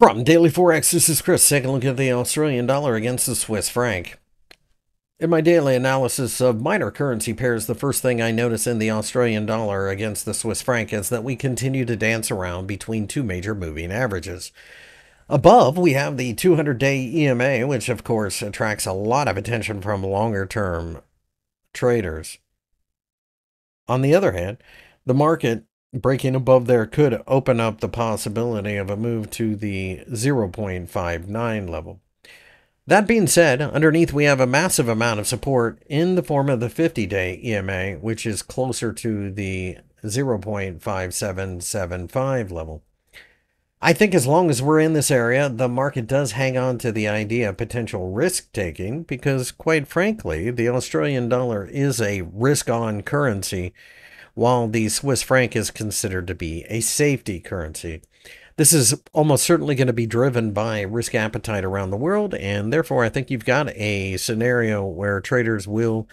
From DailyForex, this is Chris taking a look at the Australian dollar against the Swiss franc. In my daily analysis of minor currency pairs, the first thing I notice in the Australian dollar against the Swiss franc is that we continue to dance around between two major moving averages. Above, we have the 200 day EMA, which of course attracts a lot of attention from longer term traders. On the other hand, the market breaking above there could open up the possibility of a move to the 0.59 level. That being said, underneath we have a massive amount of support in the form of the 50 day EMA, which is closer to the 0.5775 level. I think as long as we're in this area, the market does hang on to the idea of potential risk taking because, quite frankly, the Australian dollar is a risk on currency while the Swiss franc is considered to be a safety currency. This is almost certainly going to be driven by risk appetite around the world, and therefore, I think you've got a scenario where traders will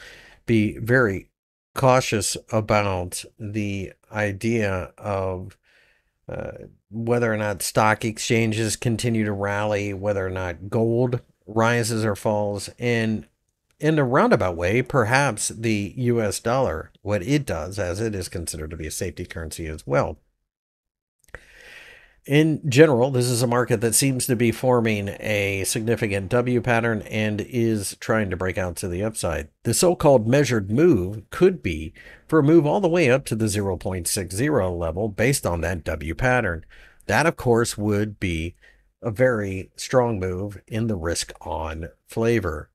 be very cautious about the idea of uh, whether or not stock exchanges continue to rally, whether or not gold rises or falls, and in a roundabout way, perhaps the US dollar, what it does, as it is considered to be a safety currency as well. In general, this is a market that seems to be forming a significant W pattern and is trying to break out to the upside. The so called measured move could be for a move all the way up to the 0.60 level based on that W pattern. That, of course, would be a very strong move in the risk on flavor.